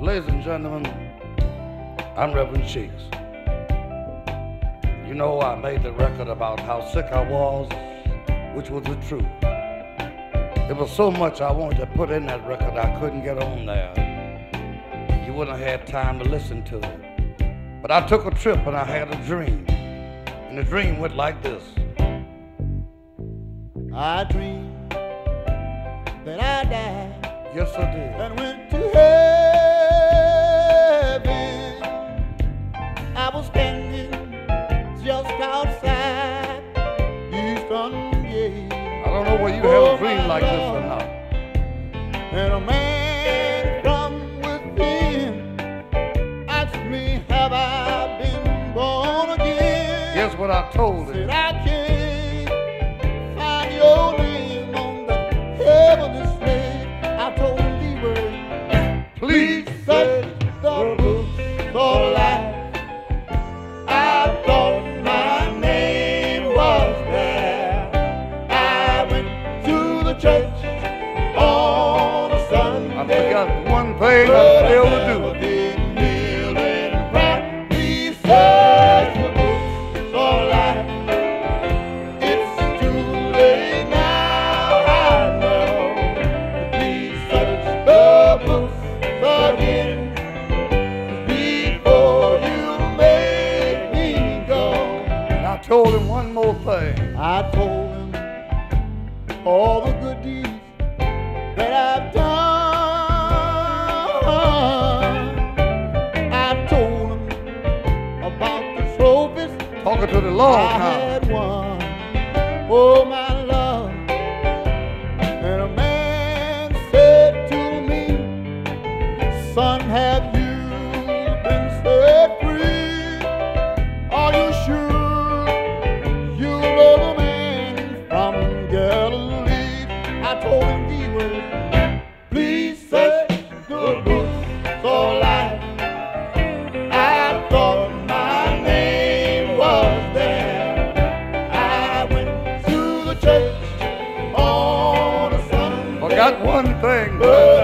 Ladies and gentlemen, I'm Reverend Cheeks. You know, I made the record about how sick I was, which was the truth. There was so much I wanted to put in that record I couldn't get on there. You wouldn't have had time to listen to it. But I took a trip and I had a dream. And the dream went like this. I dreamed that I died Yes, I did. and went like this or not. and a man from within asked me, "Have I been born again?" Guess what I told him? Church on a I Sunday. forgot one thing I But I still never do. did kneel and cry. Please search the books for life. It's too late now, I know. Please search the books again before you make me go. I told him one more thing. I told him all the good deeds that I've done. I told him about the trophies Talking to the Lord I now. had won. Oh, my Forgot one thing.